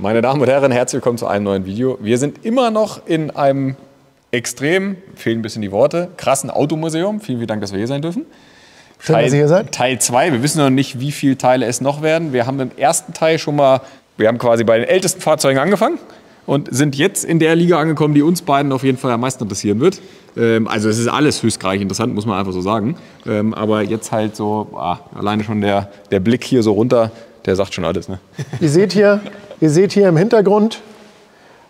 Meine Damen und Herren, herzlich willkommen zu einem neuen Video. Wir sind immer noch in einem extrem, fehlen ein bisschen die Worte, krassen Automuseum. Vielen, vielen Dank, dass wir hier sein dürfen. Schön, dass ihr hier seid. Teil 2. Wir wissen noch nicht, wie viele Teile es noch werden. Wir haben im ersten Teil schon mal, wir haben quasi bei den ältesten Fahrzeugen angefangen und sind jetzt in der Liga angekommen, die uns beiden auf jeden Fall am meisten interessieren wird. Ähm, also es ist alles höchstgradig interessant, muss man einfach so sagen. Ähm, aber jetzt halt so, ah, alleine schon der, der Blick hier so runter, der sagt schon alles. Ne? Ihr seht hier Ihr seht hier im Hintergrund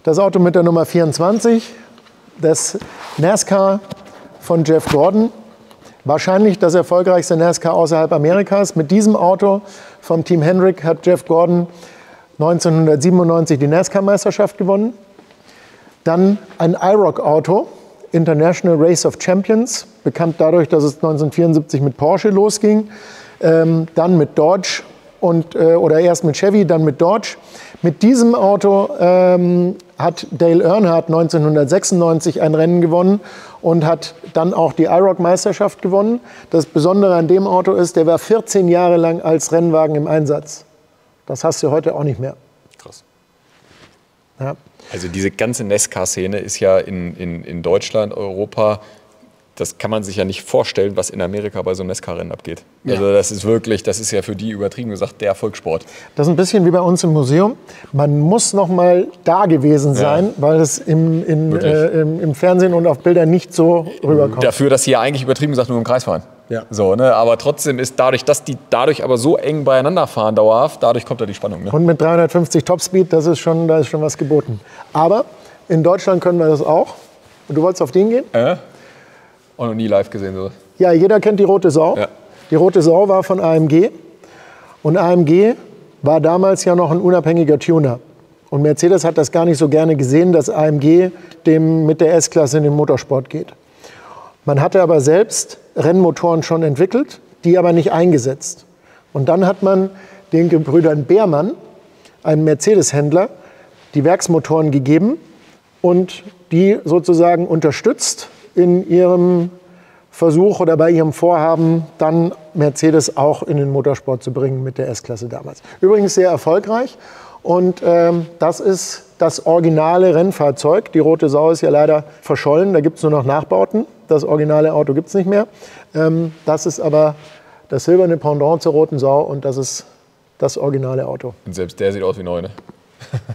das Auto mit der Nummer 24, das NASCAR von Jeff Gordon. Wahrscheinlich das erfolgreichste NASCAR außerhalb Amerikas. Mit diesem Auto vom Team Hendrick hat Jeff Gordon 1997 die NASCAR-Meisterschaft gewonnen. Dann ein IROC-Auto, International Race of Champions, bekannt dadurch, dass es 1974 mit Porsche losging. Ähm, dann mit Dodge und, äh, oder erst mit Chevy, dann mit Dodge. Mit diesem Auto ähm, hat Dale Earnhardt 1996 ein Rennen gewonnen und hat dann auch die IROC-Meisterschaft gewonnen. Das Besondere an dem Auto ist, der war 14 Jahre lang als Rennwagen im Einsatz. Das hast du heute auch nicht mehr. Krass. Ja. Also diese ganze NESCAR-Szene ist ja in, in, in Deutschland, Europa das kann man sich ja nicht vorstellen, was in Amerika bei so einem Nesca-Rennen abgeht. Ja. Also das ist wirklich, das ist ja für die übertrieben gesagt der Erfolgssport. Das ist ein bisschen wie bei uns im Museum. Man muss noch mal da gewesen sein, ja. weil es im, in, äh, im, im, Fernsehen und auf Bildern nicht so rüberkommt. Dafür, dass sie ja eigentlich übertrieben gesagt nur im Kreis fahren. Ja. So, ne? Aber trotzdem ist dadurch, dass die dadurch aber so eng beieinander fahren dauerhaft, dadurch kommt da die Spannung. Ne? Und mit 350 Topspeed, das ist schon, da ist schon was geboten. Aber in Deutschland können wir das auch. Und du wolltest auf den gehen? Äh? Auch noch nie live gesehen. So. Ja, jeder kennt die Rote Sau. Ja. Die Rote Sau war von AMG. Und AMG war damals ja noch ein unabhängiger Tuner. Und Mercedes hat das gar nicht so gerne gesehen, dass AMG dem mit der S-Klasse in den Motorsport geht. Man hatte aber selbst Rennmotoren schon entwickelt, die aber nicht eingesetzt. Und dann hat man den Gebrüdern Beermann, einem Mercedes-Händler, die Werksmotoren gegeben und die sozusagen unterstützt in ihrem Versuch oder bei ihrem Vorhaben, dann Mercedes auch in den Motorsport zu bringen mit der S-Klasse damals. Übrigens sehr erfolgreich und ähm, das ist das originale Rennfahrzeug. Die Rote Sau ist ja leider verschollen, da gibt es nur noch Nachbauten. Das originale Auto gibt es nicht mehr. Ähm, das ist aber das silberne Pendant zur Roten Sau und das ist das originale Auto. Und selbst der sieht aus wie neu, ne?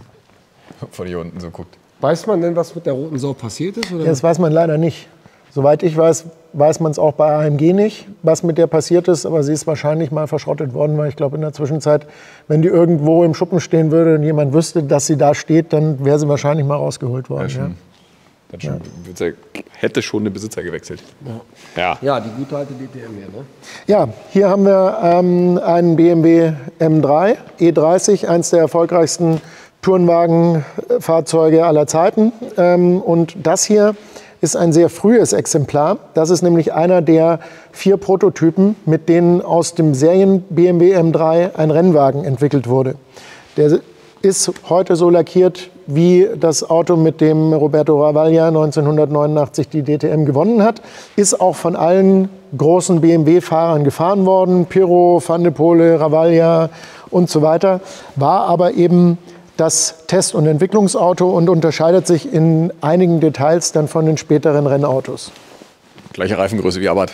Von hier unten so guckt. Weiß man denn, was mit der roten Sau passiert ist? Oder? Ja, das weiß man leider nicht. Soweit ich weiß, weiß man es auch bei AMG nicht, was mit der passiert ist. Aber sie ist wahrscheinlich mal verschrottet worden, weil ich glaube, in der Zwischenzeit, wenn die irgendwo im Schuppen stehen würde und jemand wüsste, dass sie da steht, dann wäre sie wahrscheinlich mal rausgeholt worden. Ja, ja. Schon, ja. Hätte schon den Besitzer gewechselt. Ja, ja. die gute alte DTM hier. Ne? Ja, hier haben wir ähm, einen BMW M3 E30, eins der erfolgreichsten Tourenwagenfahrzeuge aller Zeiten. Ähm, und das hier ist ein sehr frühes Exemplar. Das ist nämlich einer der vier Prototypen, mit denen aus dem Serien BMW M3 ein Rennwagen entwickelt wurde. Der ist heute so lackiert wie das Auto, mit dem Roberto Ravaglia 1989 die DTM gewonnen hat. Ist auch von allen großen BMW-Fahrern gefahren worden. Pirro, Van de Pole, Ravaglia und so weiter. War aber eben das Test- und Entwicklungsauto und unterscheidet sich in einigen Details dann von den späteren Rennautos. Gleiche Reifengröße wie Abarth.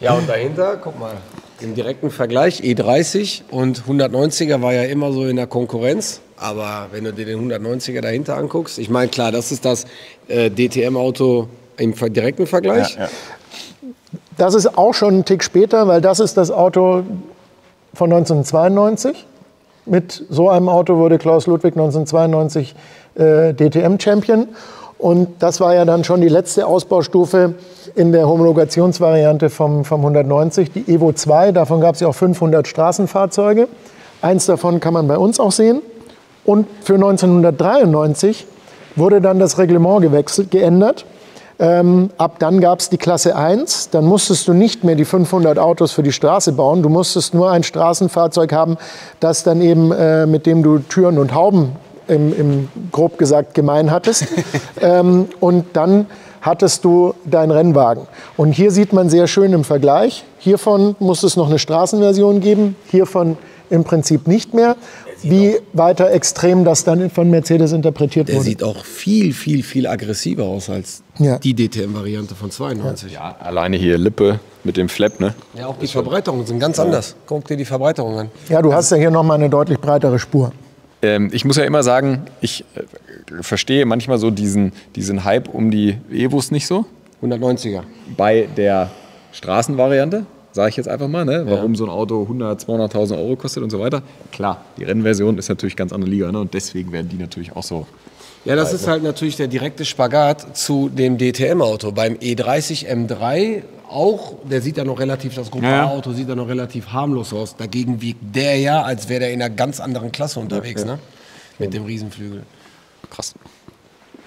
ja, und dahinter, guck mal, im direkten Vergleich, E30 und 190er war ja immer so in der Konkurrenz. Aber wenn du dir den 190er dahinter anguckst, ich meine, klar, das ist das äh, DTM-Auto im direkten Vergleich. Ja, ja. Das ist auch schon ein Tick später, weil das ist das Auto von 1992. Mit so einem Auto wurde Klaus Ludwig 1992 äh, DTM-Champion. Und das war ja dann schon die letzte Ausbaustufe in der Homologationsvariante vom, vom 190, die Evo 2. Davon gab es ja auch 500 Straßenfahrzeuge. Eins davon kann man bei uns auch sehen. Und für 1993 wurde dann das Reglement gewechselt, geändert. Ähm, ab dann gab es die Klasse 1. Dann musstest du nicht mehr die 500 Autos für die Straße bauen. Du musstest nur ein Straßenfahrzeug haben, das dann eben, äh, mit dem du Türen und Hauben im, im grob gesagt gemein hattest. ähm, und dann hattest du deinen Rennwagen. Und hier sieht man sehr schön im Vergleich. Hiervon muss es noch eine Straßenversion geben. Hiervon im Prinzip nicht mehr. Wie weiter extrem das dann von Mercedes interpretiert Der wurde. sieht auch viel, viel, viel aggressiver aus als Ja. die DTM-Variante von 92. Ja, alleine hier Lippe mit dem Flap, ne? Ja, auch die Verbreiterungen sind ganz anders. Guck dir die Verbreiterung an. Ja, du hast ja hier nochmal eine deutlich breitere Spur. Ähm, ich muss ja immer sagen, ich äh, verstehe manchmal so diesen, diesen Hype um die Evos nicht so. 190er. Bei der Straßenvariante, sage ich jetzt einfach mal, ne? warum so ein Auto 100, 200.000 Euro kostet und so weiter. Klar, die Rennversion ist natürlich ganz andere Liga ne? und deswegen werden die natürlich auch so. Ja, das ist halt natürlich der direkte Spagat zu dem DTM-Auto. Beim E30 M3 auch, der sieht ja noch relativ, das Gruppe Ja, ja. A-Auto sieht ja noch relativ harmlos aus. Dagegen wiegt der ja, als wäre der in einer ganz anderen Klasse unterwegs, ne? Mit dem Riesenflügel. Krass.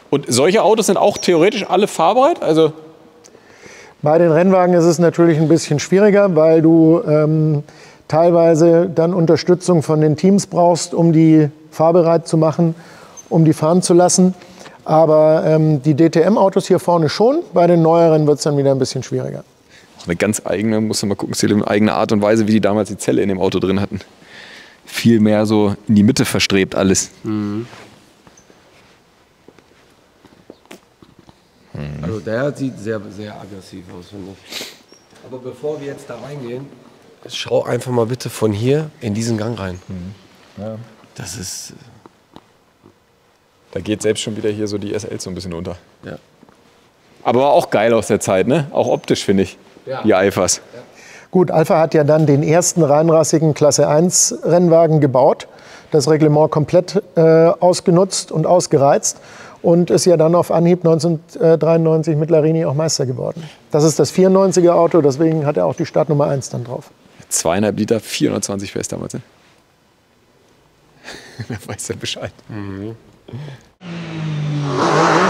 Und solche Autos sind auch theoretisch alle fahrbereit? Also Bei den Rennwagen ist es natürlich ein bisschen schwieriger, weil du ähm, teilweise dann Unterstützung von den Teams brauchst, um die fahrbereit zu machen, um die fahren zu lassen. Aber ähm, die DTM-Autos hier vorne schon, bei den neueren wird es dann wieder ein bisschen schwieriger. auch eine ganz eigene, muss man mal gucken, eine eigene Art und Weise, wie die damals die Zelle in dem Auto drin hatten. Viel mehr so in die Mitte verstrebt alles. Also der sieht sehr, sehr aggressiv aus, finde ich. Aber bevor wir jetzt da reingehen, schau einfach mal bitte von hier in diesen Gang rein. Das ist. Da geht selbst schon wieder hier so die SL so ein bisschen unter. Ja. Aber war auch geil aus der Zeit, ne? Auch optisch, finde ich. Ja. Die Alphas. Gut, Alpha hat ja dann den ersten reinrassigen Klasse 1 Rennwagen gebaut, das Reglement komplett äh, ausgenutzt und ausgereizt und ist ja dann auf Anhieb 1993 mit Larini auch Meister geworden. Das ist das 94er Auto, deswegen hat er auch die Startnummer 1 dann drauf. Zweieinhalb Liter, 420 PS damals, ne? da weiß er Bescheid. Was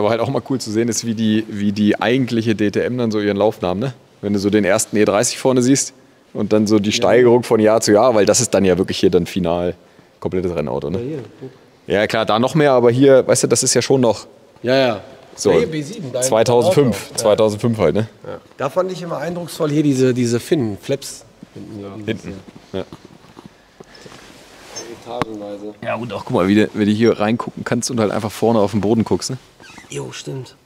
aber halt auch mal cool zu sehen ist, wie die, wie die eigentliche DTM dann so ihren Lauf nahm. Ne? Wenn du so den ersten E30 vorne siehst und dann so die Steigerung von Jahr zu Jahr, weil das ist dann ja wirklich hier dann final komplettes Rennauto. Ne? Ja, klar, da noch mehr, aber hier, weißt du, das ist ja schon noch Ja, ja. so Nee, B7, dein 2005, Auto. 2005 halt, ne? Ja. Da fand ich immer eindrucksvoll hier diese, diese Finnen, Flaps. Hinten. dieses Hinten. Ja. ja, und auch guck mal, wie du, wie du hier reingucken kannst und halt einfach vorne auf den Boden guckst. Ne? Jo, stimmt.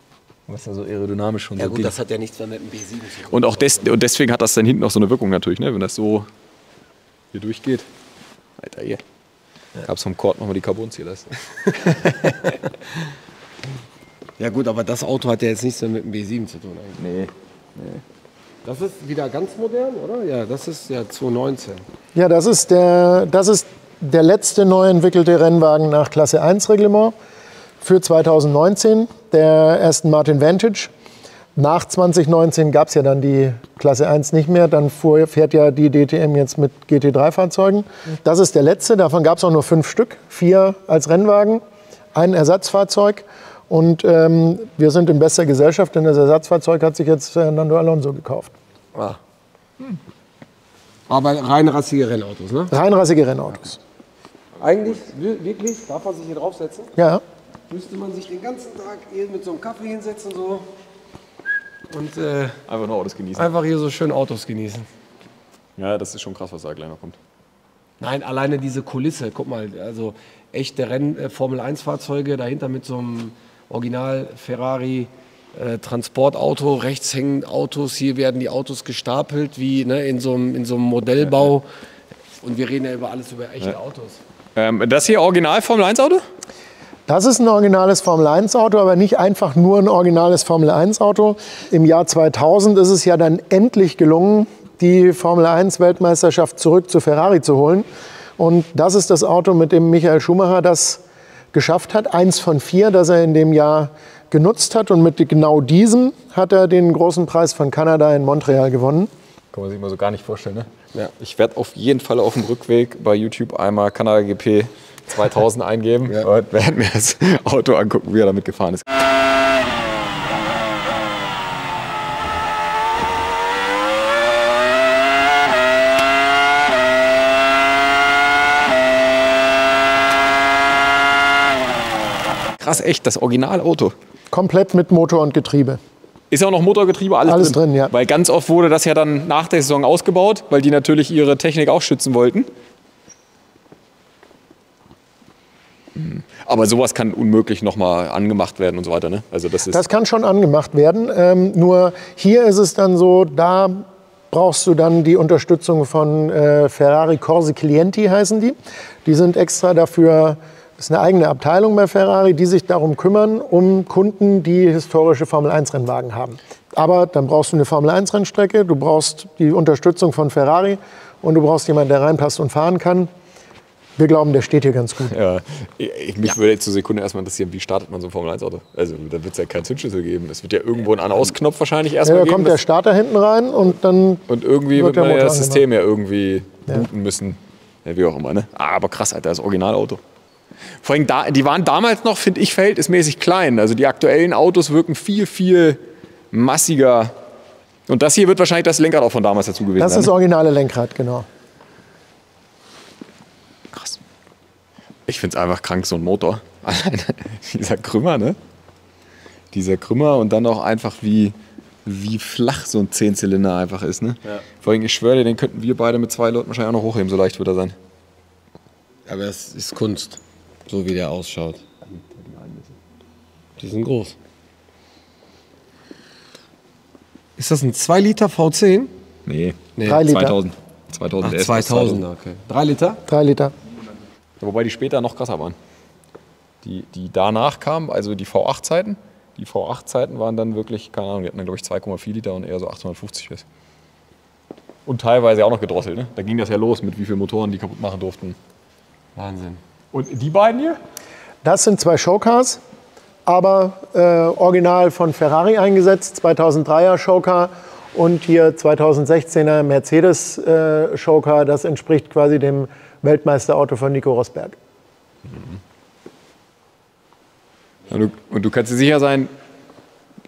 Was da so aerodynamisch schon Ja so gut, geht. das hat ja nichts mehr mit dem B7 zu tun. Und auch des, und deswegen hat das dann hinten auch so eine Wirkung natürlich, ne? wenn das so hier durchgeht. Alter, hier. Gab's vom Kord nochmal die Carbonzierleiste. Ja gut, aber das Auto hat ja jetzt nichts mehr mit dem B7 zu tun eigentlich. Nee. Das ist wieder ganz modern, oder? Ja, das ist ja 2019. Ja, das ist der, das ist der letzte neu entwickelte Rennwagen nach Klasse 1 Reglement für 2019, der Aston Martin Vantage. Nach 2019 gab es ja dann die Klasse 1 nicht mehr. Dann fuhr, fährt ja die DTM jetzt mit GT3-Fahrzeugen. Das ist der letzte. Davon gab es auch nur fünf Stück. Vier als Rennwagen, ein Ersatzfahrzeug. Und ähm, wir sind in bester Gesellschaft, denn das Ersatzfahrzeug hat sich jetzt Fernando Alonso gekauft. Ah. Aber rein rassige Rennautos, ne? Reinrassige Rennautos. Eigentlich, wi- wirklich, darf man sich hier draufsetzen? Ja. Müsste man sich den ganzen Tag hier mit so einem Kaffee hinsetzen so und äh, Einfach nur Autos genießen. einfach hier so schön Autos genießen. Ja, das ist schon krass, was da gleich noch kommt. Nein, alleine diese Kulisse, guck mal, also echte Renn äh, Formel 1 Fahrzeuge dahinter mit so einem Original Ferrari äh, Transportauto, rechts hängen Autos, hier werden die Autos gestapelt wie ne, in so einem in so einem Modellbau und wir reden ja über alles über echte Autos. Ähm, das hier Original Formel 1 Auto? Das ist ein originales Formel-1-Auto, aber nicht einfach nur ein originales Formel-1-Auto. Im Jahr 2000 ist es ja dann endlich gelungen, die Formel-1-Weltmeisterschaft zurück zu Ferrari zu holen. Und das ist das Auto, mit dem Michael Schumacher das geschafft hat. Eins von vier, das er in dem Jahr genutzt hat. Und mit genau diesem hat er den großen Preis von Kanada in Montreal gewonnen. Kann man sich mal so gar nicht vorstellen, ne? Ja. Ich werde auf jeden Fall auf dem Rückweg bei YouTube einmal Kanada GP 2000 eingeben Ja. und werden mir das Auto angucken, wie er damit gefahren ist. Krass, echt, das Originalauto. Komplett mit Motor und Getriebe. Ist ja auch noch Motorgetriebe, alles, Alles drin, ja. Weil ganz oft wurde das ja dann nach der Saison ausgebaut, weil die natürlich ihre Technik auch schützen wollten. Hm. Aber sowas kann unmöglich nochmal angemacht werden und so weiter. Ne? Also das ist Das kann schon angemacht werden. Ähm, nur hier ist es dann so, da brauchst du dann die Unterstützung von äh, Ferrari Corse Clienti heißen die. Die sind extra dafür, das ist eine eigene Abteilung bei Ferrari, die sich darum kümmern, um Kunden, die historische Formel-1-Rennwagen haben. Aber dann brauchst du eine Formel-1-Rennstrecke, du brauchst die Unterstützung von Ferrari und du brauchst jemanden, der reinpasst und fahren kann. Wir glauben, der steht hier ganz gut. Ja, ich, mich würde jetzt zur Sekunde erstmal interessieren, wie startet man so ein Formel-1-Auto? Also da wird es ja keinen Zündschlüssel geben. Es wird ja irgendwo einen An-Aus-Knopf wahrscheinlich Ja, erstmal da geben. kommt der das- Starter hinten rein und dann und irgendwie wird wird der man ja das. System ja irgendwie booten müssen. Ja, wie auch immer, ne? Ah, aber krass, Alter, das Originalauto. Vor allem, da, die waren damals noch, finde ich, verhältnismäßig klein. Also die aktuellen Autos wirken viel, viel massiger. Und das hier wird wahrscheinlich das Lenkrad auch von damals dazu gewesen Das sein. ist das ne? originale Lenkrad, genau. Ich finde es einfach krank, so ein Motor. Alleine dieser Krümmer, ne? Dieser Krümmer und dann auch einfach, wie, wie flach so ein Zehnzylinder einfach ist, ne? Vor allem, ich schwöre dir, den könnten wir beide mit zwei Leuten wahrscheinlich auch noch hochheben, so leicht wird er sein. Aber es ist Kunst, so wie der ausschaut. Die sind groß. Ist das ein 2 Liter V10? Nee. Nee. Drei Liter. 2000. 2000. Ach, der ist 2000, okay. 3 Liter? Drei Liter. Wobei die später noch krasser waren. Die, die danach kamen, also die V8-Zeiten, die V8-Zeiten waren dann wirklich, keine Ahnung, die hatten dann glaube ich 2,4 Liter und eher so 850 PS. Und teilweise auch noch gedrosselt, ne? Da ging das ja los, mit wie vielen Motoren die kaputt machen durften. Wahnsinn. Und die beiden hier? Das sind zwei Showcars, aber äh, original von Ferrari eingesetzt, 2003er Showcar und hier 2016er Mercedes äh, Showcar. Das entspricht quasi dem Weltmeisterauto von Nico Rosberg. Und du, und du kannst dir sicher sein,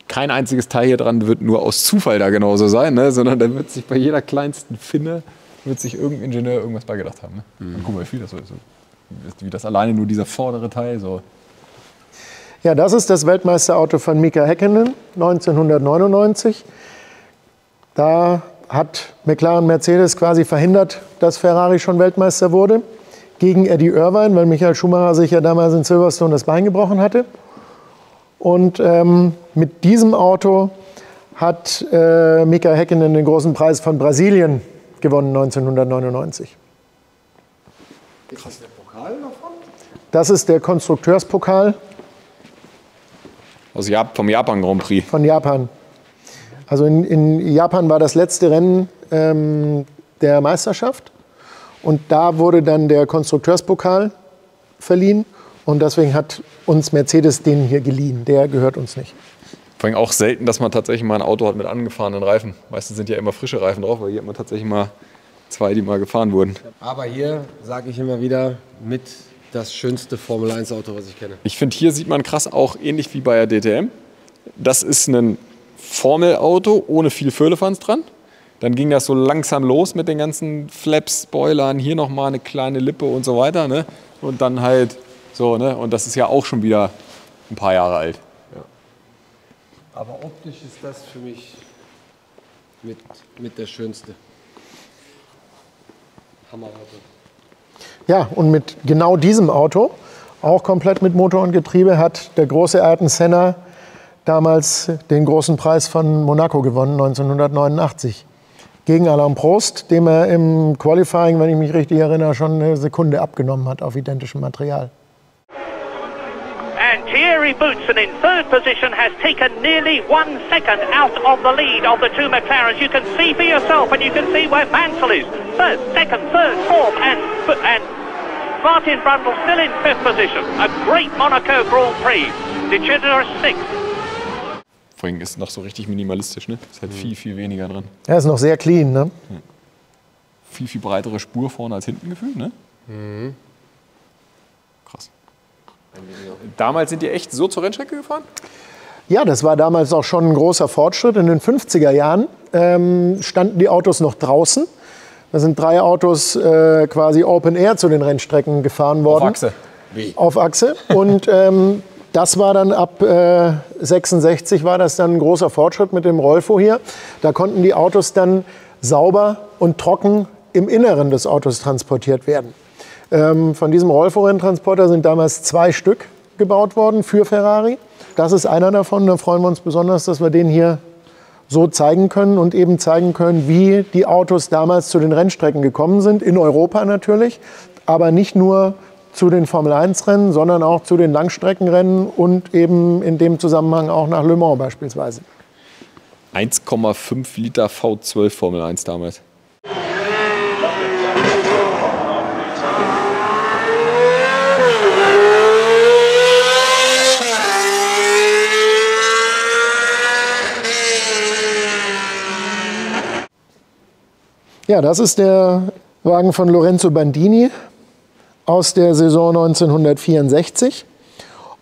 kein einziges Teil hier dran wird nur aus Zufall da genauso sein, ne? sondern da wird sich bei jeder kleinsten Finne, wird sich irgendein Ingenieur irgendwas beigedacht haben. Ne? Und guck mal, wie viel das so ist. Wie das alleine nur dieser vordere Teil so. Ja, das ist das Weltmeisterauto von Mika Häkkinen 1999. Da hat McLaren Mercedes quasi verhindert, dass Ferrari schon Weltmeister wurde. Gegen Eddie Irvine, weil Michael Schumacher sich ja damals in Silverstone das Bein gebrochen hatte. Und ähm, mit diesem Auto hat äh, Mika Häkkinen den großen Preis von Brasilien gewonnen 1999. Das ist der Konstrukteurspokal Aus Jap vom Japan Grand Prix. von Japan. Also in, in Japan war das letzte Rennen ähm, der Meisterschaft und da wurde dann der Konstrukteurspokal verliehen und deswegen hat uns Mercedes den hier geliehen. Der gehört uns nicht. Vor allem auch selten, dass man tatsächlich mal ein Auto hat mit angefahrenen Reifen. Meistens sind ja immer frische Reifen drauf, weil hier hat man tatsächlich mal zwei, die mal gefahren wurden. Aber hier sage ich immer wieder, mit das schönste Formel 1 Auto, was ich kenne. Ich finde, hier sieht man krass auch ähnlich wie bei der DTM. Das ist ein Formelauto ohne viel Firlefanz dran. Dann ging das so langsam los mit den ganzen Flaps, Spoilern, hier nochmal eine kleine Lippe und so weiter. Ne? Und dann halt so, ne? Und das ist ja auch schon wieder ein paar Jahre alt. Aber optisch ist das für mich mit, mit der schönste. Hammerauto. Ja, und mit genau diesem Auto, auch komplett mit Motor und Getriebe, hat der große Ayrton Senna damals den großen Preis von Monaco gewonnen, 1989. Gegen Alain Prost, dem er im Qualifying, wenn ich mich richtig erinnere, schon eine Sekunde abgenommen hat auf identischem Material. And Thierry Boutsen in third position has taken nearly one second out of the lead of the two McLarens. You can see for yourself, and you can see where Mansell is. Third, second, third, fourth, and and Martin Brundle still in fifth position. A great Monaco Grand Prix. Decidor sixth. Allem ist noch so richtig minimalistisch, ne? Ist halt viel, viel weniger dran. Er ist noch sehr clean, ne? Viel, viel breitere Spur vorne als hinten gefühlt, ne? Damals sind die echt so zur Rennstrecke gefahren? Ja, das war damals auch schon ein großer Fortschritt. In den 50er Jahren ähm, standen die Autos noch draußen. Da sind drei Autos äh, quasi Open Air zu den Rennstrecken gefahren worden. Auf Achse. Wie? Auf Achse. Und ähm, das war dann ab äh, 66 war das dann ein großer Fortschritt mit dem Rolfo hier. Da konnten die Autos dann sauber und trocken im Inneren des Autos transportiert werden. Ähm, von diesem Rolfo-Renntransporter sind damals zwei Stück gebaut worden für Ferrari. Das ist einer davon. Da freuen wir uns besonders, dass wir den hier so zeigen können und eben zeigen können, wie die Autos damals zu den Rennstrecken gekommen sind, in Europa natürlich, aber nicht nur zu den Formel-1-Rennen, sondern auch zu den Langstreckenrennen und eben in dem Zusammenhang auch nach Le Mans beispielsweise. 1,5 Liter V12 Formel 1 damals. Ja, das ist der Wagen von Lorenzo Bandini aus der Saison 1964.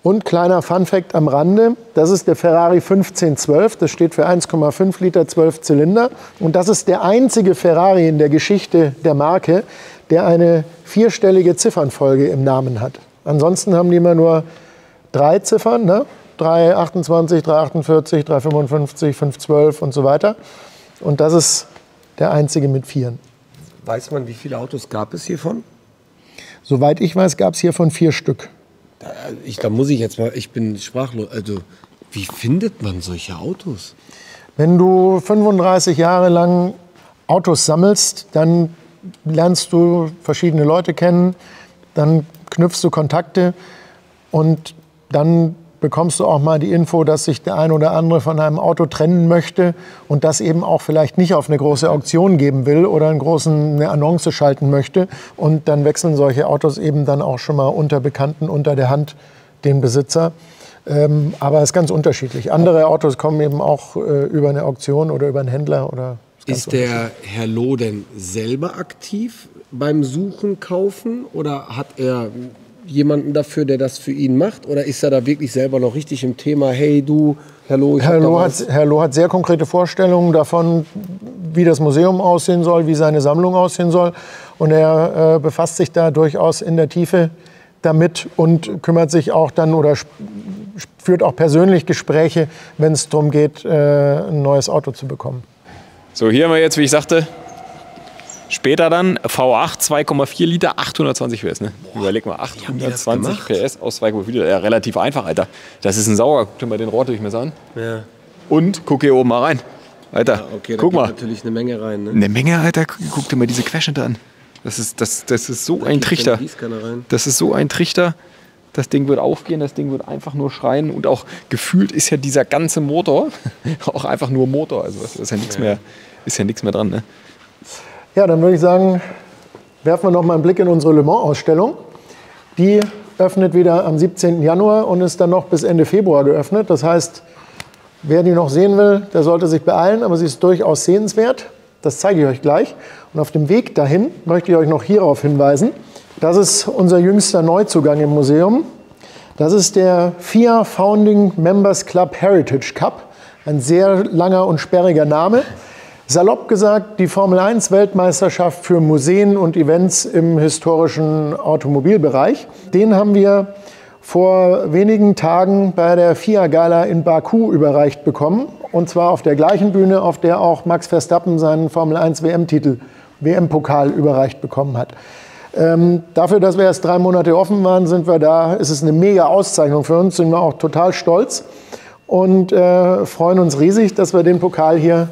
Und kleiner Funfact am Rande, das ist der Ferrari 1512, das steht für 1,5 Liter 12 Zylinder. Und das ist der einzige Ferrari in der Geschichte der Marke, der eine vierstellige Ziffernfolge im Namen hat. Ansonsten haben die immer nur drei Ziffern, ne? 328, 348, 355, 512 und so weiter. Und das ist der einzige mit Vieren. Weiß man, wie viele Autos gab es hiervon? Soweit ich weiß, gab es hiervon vier Stück. Da, ich, da muss ich jetzt mal, ich bin sprachlos. Also, wie findet man solche Autos? Wenn du 35 Jahre lang Autos sammelst, dann lernst du verschiedene Leute kennen, dann knüpfst du Kontakte und dann bekommst du auch mal die Info, dass sich der ein oder andere von einem Auto trennen möchte und das eben auch vielleicht nicht auf eine große Auktion geben will oder einen großen, eine Annonce schalten möchte. Und dann wechseln solche Autos eben dann auch schon mal unter Bekannten, unter der Hand den Besitzer. Ähm, aber es ist ganz unterschiedlich. Andere Autos kommen eben auch äh, über eine Auktion oder über einen Händler oder Ist der Herr Loh denn selber aktiv beim Suchen, Kaufen oder hat er jemanden dafür, der das für ihn macht? Oder ist er da wirklich selber noch richtig im Thema, hey du, Herr Loh, ich Herr Loh, hat, Herr Loh hat sehr konkrete Vorstellungen davon, wie das Museum aussehen soll, wie seine Sammlung aussehen soll. Und er äh, befasst sich da durchaus in der Tiefe damit und kümmert sich auch dann oder führt auch persönlich Gespräche, wenn es darum geht, äh, ein neues Auto zu bekommen. So, hier haben wir jetzt, wie ich sagte, später dann V8 2,4 Liter, 820 PS. Ne? Überleg mal, haben die das 820 gemacht? PS aus 2,4 Liter. Ja, relativ einfach, Alter. Das ist ein Sauer. Guck dir mal den Rohrdurchmesser an. Ja. Und guck hier oben mal rein. Alter, Okay, da guck mal. natürlich eine Menge rein. Ne? Eine Menge, Alter. Guck dir mal diese Querschnitte an. Das ist, das, das ist so ein geht Trichter. Das ist so ein Trichter. Das Ding wird aufgehen, das Ding wird einfach nur schreien. Und auch gefühlt ist ja dieser ganze Motor auch einfach nur Motor. Also ist ja nichts mehr, ist ja nichts mehr dran. Ne? Ja, dann würde ich sagen, werfen wir noch mal einen Blick in unsere Le Mans-Ausstellung. Die öffnet wieder am 17. Januar und ist dann noch bis Ende Februar geöffnet. Das heißt, wer die noch sehen will, der sollte sich beeilen, aber sie ist durchaus sehenswert. Das zeige ich euch gleich. Und auf dem Weg dahin möchte ich euch noch hierauf hinweisen. Das ist unser jüngster Neuzugang im Museum. Das ist der FIA Founding Members Club Heritage Cup. Ein sehr langer und sperriger Name. Salopp gesagt, die Formel 1 Weltmeisterschaft für Museen und Events im historischen Automobilbereich. Den haben wir vor wenigen Tagen bei der FIA Gala in Baku überreicht bekommen. Und zwar auf der gleichen Bühne, auf der auch Max Verstappen seinen Formel 1 WM-Titel, WM-Pokal überreicht bekommen hat. Ähm, dafür, dass wir erst drei Monate offen waren, sind wir da. Es ist eine mega Auszeichnung für uns, sind wir auch total stolz und äh, freuen uns riesig, dass wir den Pokal hier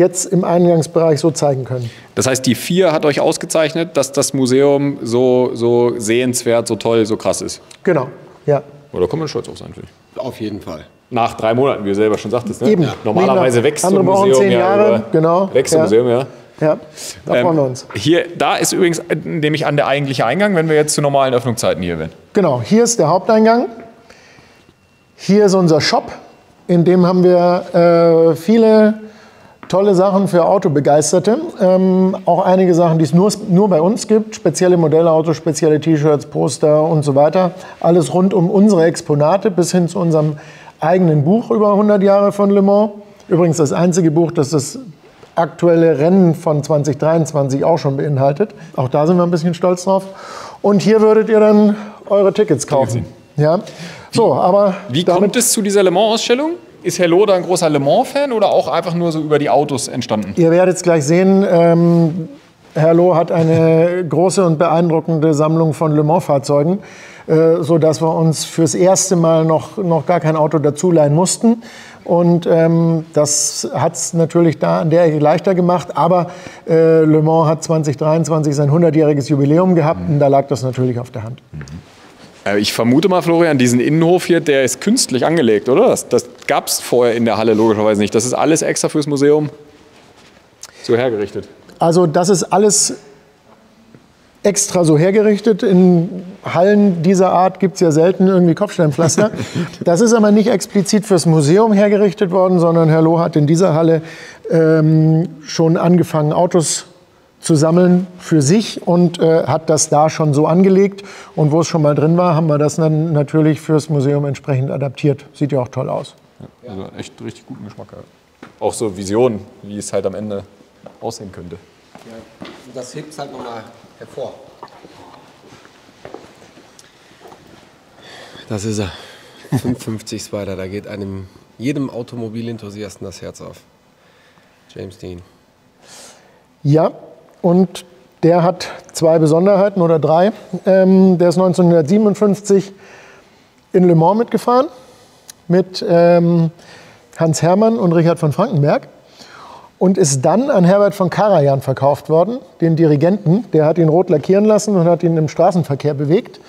jetzt im Eingangsbereich so zeigen können. Das heißt, die vier hat euch ausgezeichnet, dass das Museum so, so sehenswert, so toll, so krass ist. Genau, ja. Oder kann man stolz auf sein, finde ich. Auf jeden Fall. Nach drei Monaten, wie du selber schon sagtest. Ne? Eben. Normalerweise Nee, wächst so andere ein Museum zehn ja Jahre, über, genau, Wächst ja. Museum, ja. Ja, da Ähm, freuen wir uns. Hier, da ist übrigens äh, nämlich an der eigentliche Eingang, wenn wir jetzt zu normalen Öffnungszeiten hier wären. Genau, hier ist der Haupteingang. Hier ist unser Shop. In dem haben wir äh, viele tolle Sachen für Autobegeisterte. Ähm, auch einige Sachen, die es nur, nur bei uns gibt. Spezielle Modellautos, spezielle T-Shirts, Poster und so weiter. Alles rund um unsere Exponate bis hin zu unserem eigenen Buch über 100 Jahre von Le Mans. Übrigens das einzige Buch, das das aktuelle Rennen von 2023 auch schon beinhaltet. Auch da sind wir ein bisschen stolz drauf. Und hier würdet ihr dann eure Tickets kaufen. Ja. So, aber Wie kommt es zu dieser Le Mans-Ausstellung? Ist Herr Loder ein großer Le Mans-Fan oder auch einfach nur so über die Autos entstanden? Ihr werdet es gleich sehen. Ähm, Herr Loh hat eine große und beeindruckende Sammlung von Le Mans-Fahrzeugen, äh, sodass wir uns fürs erste Mal noch, noch gar kein Auto dazuleihen mussten. Und ähm, das hat es natürlich da an der Ecke leichter gemacht. Aber äh, Le Mans hat 2023 sein 100-jähriges Jubiläum gehabt und da lag das natürlich auf der Hand. Äh, Ich vermute mal, Florian, diesen Innenhof hier, der ist künstlich angelegt, oder? Das, das gab es vorher in der Halle logischerweise nicht. Das ist alles extra fürs Museum so hergerichtet. Also das ist alles extra so hergerichtet. In Hallen dieser Art gibt es ja selten irgendwie Kopfsteinpflaster. Das ist aber nicht explizit fürs Museum hergerichtet worden, sondern Herr Loh hat in dieser Halle ähm, schon angefangen, Autos zu sammeln für sich und äh, hat das da schon so angelegt. Und wo es schon mal drin war, haben wir das dann natürlich fürs Museum entsprechend adaptiert. Sieht ja auch toll aus. Also echt richtig guten Geschmack. ja. Auch so Visionen, wie es halt am Ende aussehen könnte. Das hebt es halt nochmal hervor. Das ist er. 550 Spider, da geht einem jedem Automobilenthusiasten das Herz auf. James Dean. Ja, und der hat zwei Besonderheiten oder drei. Ähm, der ist 1957 in Le Mans mitgefahren mit ähm, Hans Hermann und Richard von Frankenberg und ist dann an Herbert von Karajan verkauft worden, den Dirigenten. Der hat ihn rot lackieren lassen und hat ihn im Straßenverkehr bewegt.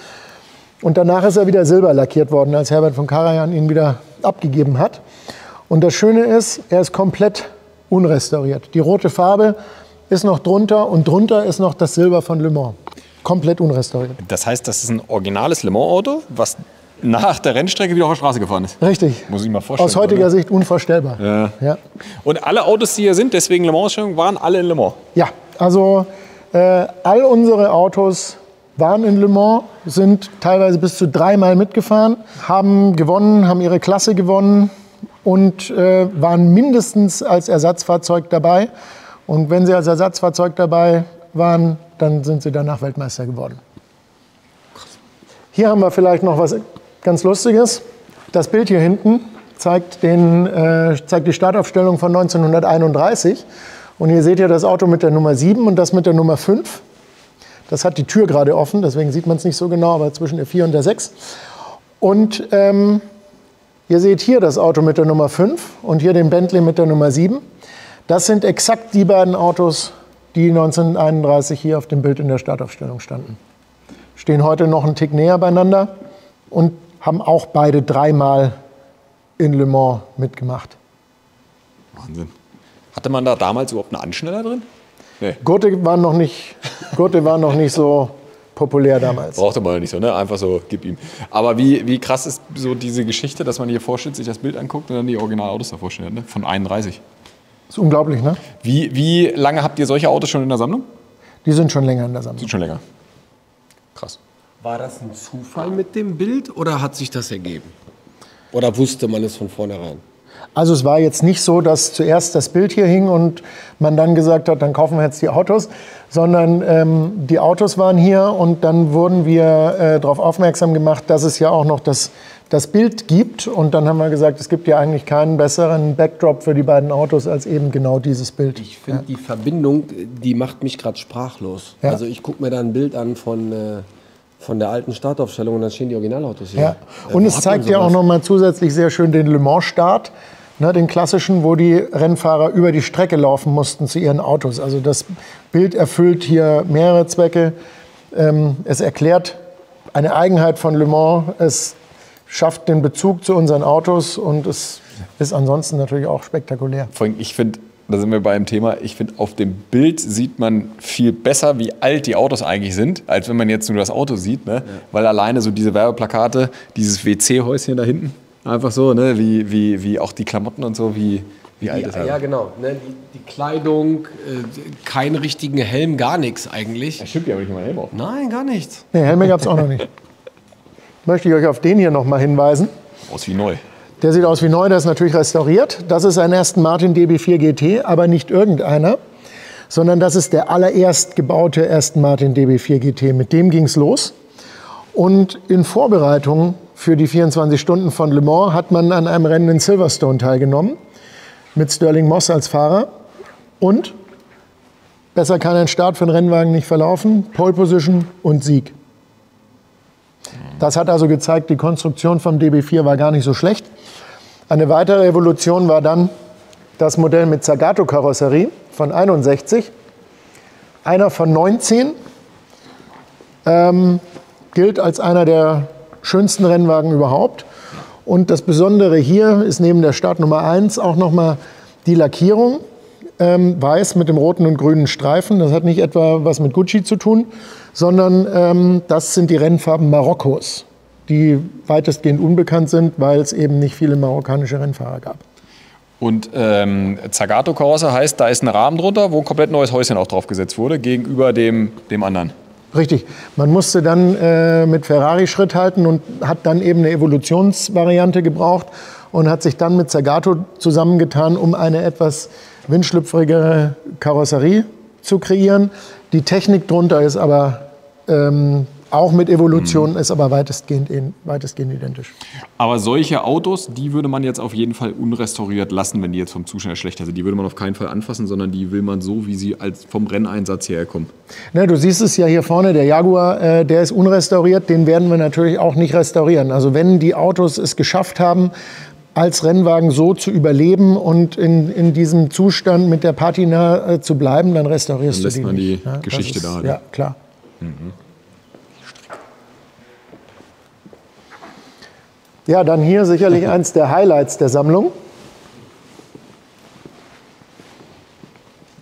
Und danach ist er wieder silber lackiert worden, als Herbert von Karajan ihn wieder abgegeben hat. Und das Schöne ist, er ist komplett unrestauriert. Die rote Farbe ist noch drunter und drunter ist noch das Silber von Le Mans. Komplett unrestauriert. Das heißt, das ist ein originales Le Mans-Auto, was nach der Rennstrecke wieder auf der Straße gefahren ist. Richtig. Muss ich mal vorstellen. Aus heutiger oder? Sicht unvorstellbar. Ja. Ja, Und alle Autos, die hier sind, deswegen Le Mans-Ausstellung, waren alle in Le Mans. ja also äh, all unsere Autos waren in Le Mans, sind teilweise bis zu dreimal mitgefahren, haben gewonnen, haben ihre Klasse gewonnen und äh, waren mindestens als Ersatzfahrzeug dabei. Und wenn sie als Ersatzfahrzeug dabei waren, dann sind sie danach Weltmeister geworden. Hier haben wir vielleicht noch was ganz Lustiges. Das Bild hier hinten zeigt, den, äh, zeigt die Startaufstellung von 1931. Und hier seht ihr das Auto mit der Nummer 7 und das mit der Nummer 5. Das hat die Tür gerade offen, deswegen sieht man es nicht so genau, aber zwischen der 4 und der 6. Und ähm, ihr seht hier das Auto mit der Nummer 5 und hier den Bentley mit der Nummer 7. Das sind exakt die beiden Autos, die 1931 hier auf dem Bild in der Startaufstellung standen. Stehen heute noch einen Tick näher beieinander und haben auch beide dreimal in Le Mans mitgemacht. Wahnsinn. Hatte man da damals überhaupt einen Anschneller drin? Nee. Gurte war noch nicht, Gurte war noch nicht so populär damals. Brauchte man ja nicht so, ne? Einfach so, gib ihm. Aber wie, wie krass ist so diese Geschichte, dass man hier vorstellt, sich das Bild anguckt und dann die Originalautos da vorstellt, ne? Von 31. ist unglaublich, ne? Wie, wie lange habt ihr solche Autos schon in der Sammlung? Die sind schon länger in der Sammlung. Sind schon länger. Krass. War das ein Zufall mit dem Bild oder hat sich das ergeben? Oder wusste man es von vornherein? Also es war jetzt nicht so, dass zuerst das Bild hier hing und man dann gesagt hat, dann kaufen wir jetzt die Autos, sondern ähm, die Autos waren hier und dann wurden wir äh, darauf aufmerksam gemacht, dass es ja auch noch das, das Bild gibt. Und dann haben wir gesagt, es gibt ja eigentlich keinen besseren Backdrop für die beiden Autos als eben genau dieses Bild. Ich finde die Verbindung, die macht mich gerade sprachlos. Ja. Also ich gucke mir da ein Bild an von, äh, von der alten Startaufstellung und dann stehen die Originalautos hier. Ja. Äh, Und wo es zeigt ja auch sowas? noch mal zusätzlich sehr schön den Le Mans-Start, ne, den klassischen, wo die Rennfahrer über die Strecke laufen mussten zu ihren Autos. Also das Bild erfüllt hier mehrere Zwecke. Ähm, es erklärt eine Eigenheit von Le Mans. Es schafft den Bezug zu unseren Autos und es ist ansonsten natürlich auch spektakulär. Vor allem, ich finde, da sind wir beim Thema, ich finde, auf dem Bild sieht man viel besser, wie alt die Autos eigentlich sind, als wenn man jetzt nur das Auto sieht. Ne? Weil alleine so diese Werbeplakate, dieses WC-Häuschen da hinten, einfach so, ne? wie, wie, wie auch die Klamotten und so, wie, Wie alt ist er? Ja, genau. Ne, die, die Kleidung, äh, keinen richtigen Helm, gar nichts eigentlich. Stimmt, ja, aber nicht mal Helm auf. Nein, gar nichts. Nee, Helme gab es auch noch nicht. Möchte ich euch auf den hier noch mal hinweisen. Aus wie neu. Der sieht aus wie neu, der ist natürlich restauriert. Das ist ein Aston Martin DB4 GT, aber nicht irgendeiner, sondern das ist der allererst gebaute Aston Martin DB4 GT. Mit dem ging es los. Und in Vorbereitung für die 24 Stunden von Le Mans hat man an einem Rennen in Silverstone teilgenommen, mit Sterling Moss als Fahrer. Und besser kann ein Start für einen Rennwagen nicht verlaufen. Pole Position und Sieg. Das hat also gezeigt, die Konstruktion vom DB4 war gar nicht so schlecht. Eine weitere Evolution war dann das Modell mit Zagato-Karosserie von 61. Einer von 19. Ähm, gilt als einer der schönsten Rennwagen überhaupt. Und das Besondere hier ist neben der Startnummer 1 auch nochmal die Lackierung. Ähm, weiß mit dem roten und grünen Streifen. Das hat nicht etwa was mit Gucci zu tun, sondern ähm, das sind die Rennfarben Marokkos, die weitestgehend unbekannt sind, weil es eben nicht viele marokkanische Rennfahrer gab. Und ähm, Zagato Karosse heißt, da ist ein Rahmen drunter, wo ein komplett neues Häuschen auch drauf gesetzt wurde, gegenüber dem, dem anderen. Richtig. Man musste dann äh, mit Ferrari Schritt halten und hat dann eben eine Evolutionsvariante gebraucht und hat sich dann mit Zagato zusammengetan, um eine etwas windschlüpfrigere Karosserie zu kreieren. Die Technik drunter ist aber ähm, auch mit Evolution, ist aber weitestgehend, weitestgehend identisch. Aber solche Autos, die würde man jetzt auf jeden Fall unrestauriert lassen, wenn die jetzt vom Zustand schlechter sind. Die würde man auf keinen Fall anfassen, sondern die will man so, wie sie als vom Renneinsatz herkommen. Na, du siehst es ja hier vorne, der Jaguar, äh, der ist unrestauriert, den werden wir natürlich auch nicht restaurieren. Also wenn die Autos es geschafft haben, als Rennwagen so zu überleben und in, in diesem Zustand mit der Patina äh, zu bleiben, dann restaurierst Dann lässt du die man die nicht. Ja, das Geschichte ist, da, ne? Ja, klar. Ja, dann hier sicherlich eins der Highlights der Sammlung.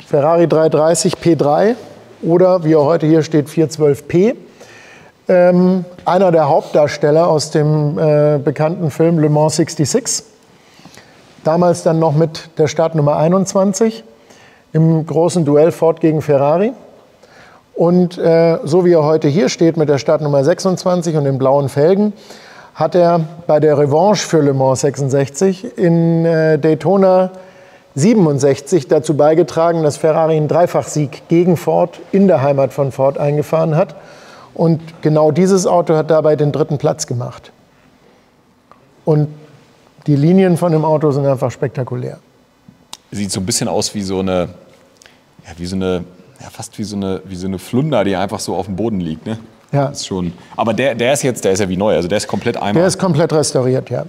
Ferrari 330 P3 oder wie er heute hier steht 412P. Ähm, einer der Hauptdarsteller aus dem äh, bekannten Film Le Mans 66. Damals dann noch mit der Startnummer 21 im großen Duell Ford gegen Ferrari. Und äh, so wie er heute hier steht mit der Startnummer 26 und den blauen Felgen, hat er bei der Revanche für Le Mans 66 in äh, Daytona 67 dazu beigetragen, dass Ferrari einen Dreifachsieg gegen Ford in der Heimat von Ford eingefahren hat. Und genau dieses Auto hat dabei den dritten Platz gemacht. Und die Linien von dem Auto sind einfach spektakulär. Sieht so ein bisschen aus wie so eine, ja, wie so eine, ja, fast wie so eine, wie so eine Flunder, die einfach so auf dem Boden liegt. Ne? Ja. Das ist schon, aber der, der ist jetzt, der ist ja wie neu, also der ist komplett einmal. Der ist komplett restauriert, ja.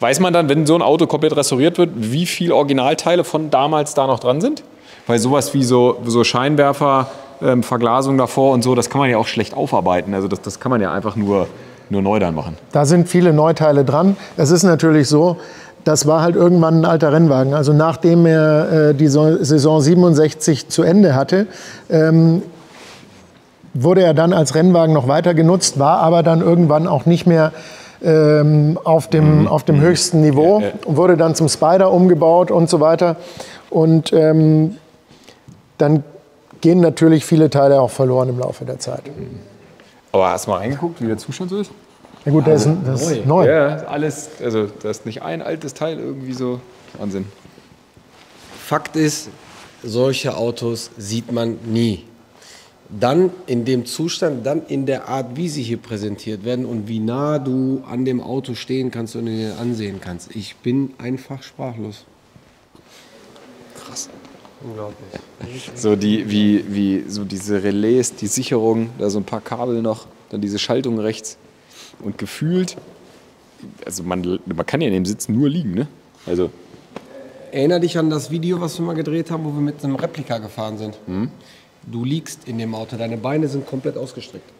Weiß man dann, wenn so ein Auto komplett restauriert wird, wie viele Originalteile von damals da noch dran sind? Weil sowas wie so, so Scheinwerfer, ähm, Verglasung davor und so, das kann man ja auch schlecht aufarbeiten. Also das, das kann man ja einfach nur, nur neu dann machen. Da sind viele Neuteile dran. Es ist natürlich so, das war halt irgendwann ein alter Rennwagen. Also nachdem er äh, die So- Saison 67 zu Ende hatte, ähm, wurde er dann als Rennwagen noch weiter genutzt, war aber dann irgendwann auch nicht mehr ähm, auf, dem, auf dem höchsten Niveau Ja, ja. und wurde dann zum Spider umgebaut und so weiter. Und ähm, dann gehen natürlich viele Teile auch verloren im Laufe der Zeit. Aber hast du mal reingeguckt, wie der Zustand so ist? Na gut, das, ist, das ist neu. Ja, alles, also da ist nicht ein altes Teil irgendwie so. Wahnsinn. Fakt ist, solche Autos sieht man nie. Dann in dem Zustand, dann in der Art, wie sie hier präsentiert werden und wie nah du an dem Auto stehen kannst und ihn ansehen kannst. Ich bin einfach sprachlos. Unglaublich. So die, wie, wie so diese Relais, die Sicherung, da so ein paar Kabel noch, dann diese Schaltung rechts. Und gefühlt, also man, man kann ja in dem Sitz nur liegen, ne? Also, Erinner dich an das Video, was wir mal gedreht haben, wo wir mit einem Replika gefahren sind. Du liegst in dem Auto, deine Beine sind komplett ausgestreckt.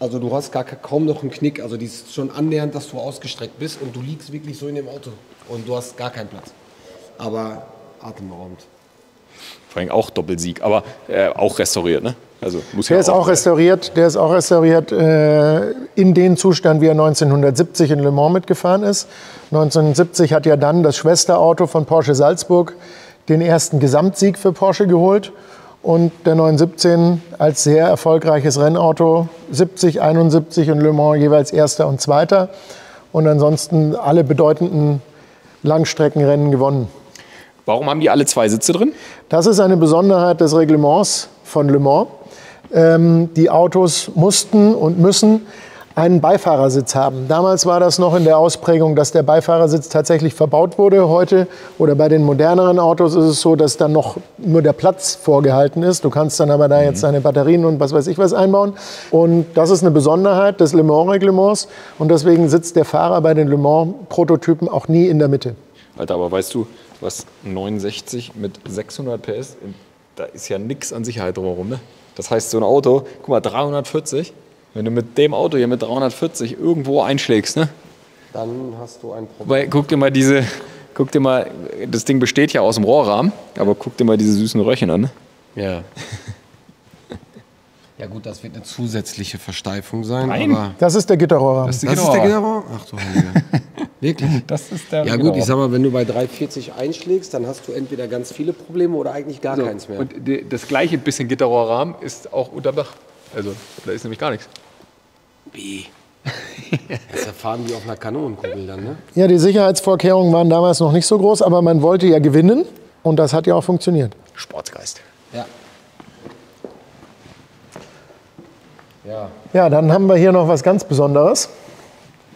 Also du hast gar kaum noch einen Knick, also die ist schon annähernd, dass du ausgestreckt bist und du liegst wirklich so in dem Auto und du hast gar keinen Platz. Aber atemberaubend. Vor allem auch Doppelsieg, aber äh, auch restauriert, ne? Also muss der ja ist auch restauriert, der ist auch restauriert äh, in den Zustand, wie er 1970 in Le Mans mitgefahren ist. 1970 hat ja dann das Schwesterauto von Porsche Salzburg den ersten Gesamtsieg für Porsche geholt und der 917 als sehr erfolgreiches Rennauto 70, 71 und Le Mans jeweils erster und zweiter und ansonsten alle bedeutenden Langstreckenrennen gewonnen. Warum haben die alle zwei Sitze drin? Das ist eine Besonderheit des Reglements von Le Mans. Ähm, die Autos mussten und müssen einen Beifahrersitz haben. Damals war das noch in der Ausprägung, dass der Beifahrersitz tatsächlich verbaut wurde. Heute oder bei den moderneren Autos ist es so, dass dann noch nur der Platz vorgehalten ist. Du kannst dann aber da mhm. jetzt deine Batterien und was weiß ich was einbauen. Und das ist eine Besonderheit des Le Mans-Reglements. Und deswegen sitzt der Fahrer bei den Le Mans-Prototypen auch nie in der Mitte. Alter, aber weißt du, was 69 mit 600 PS, da ist ja nichts an Sicherheit drumherum, ne? Das heißt, so ein Auto, guck mal, 340, wenn du mit dem Auto hier mit 340 irgendwo einschlägst, ne? Dann hast du ein Problem. Weil, guck dir mal diese, guck dir mal, das Ding besteht ja aus dem Rohrrahmen, aber guck dir mal diese süßen Röhrchen an, ne? Ja. Ja gut, das wird eine zusätzliche Versteifung sein. Nein, das ist der Gitterrohrrahmen. Das ist der, das Gitterrohr. Ist der Gitterrohr? Ach du Heilige. Wirklich? Das ist der Ja gut, ich sag mal, wenn du bei 340 einschlägst, dann hast du entweder ganz viele Probleme oder eigentlich gar so, keins mehr. Und die, das gleiche bisschen Gitterrohrrahmen ist auch unter Dach. Also da ist nämlich gar nichts. Wie? Das erfahren wie auf einer Kanonenkugel dann, ne? Ja, die Sicherheitsvorkehrungen waren damals noch nicht so groß, aber man wollte ja gewinnen und das hat ja auch funktioniert. Sportsgeist. Ja. Ja. Ja, dann haben wir hier noch was ganz Besonderes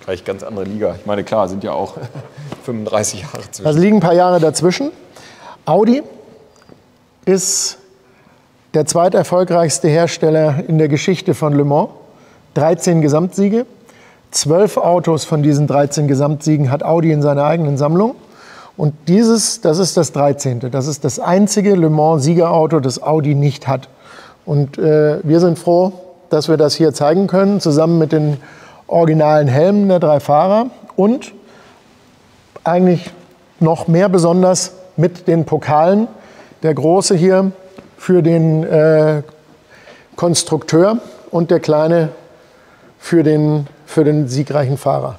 gleich ganz andere Liga. Ich meine, klar, sind ja auch 35 Jahre zwischen. Also liegen ein paar Jahre dazwischen. Audi ist der zweiterfolgreichste Hersteller in der Geschichte von Le Mans. 13 Gesamtsiege. Zwölf Autos von diesen 13 Gesamtsiegen hat Audi in seiner eigenen Sammlung. Und dieses, das ist das 13. Das ist das einzige Le Mans-Siegerauto, das Audi nicht hat. Und äh, wir sind froh, dass wir das hier zeigen können, zusammen mit den originalen Helmen der drei Fahrer und eigentlich noch mehr besonders mit den Pokalen. Der große hier für den äh, Konstrukteur und der kleine für den, für den siegreichen Fahrer.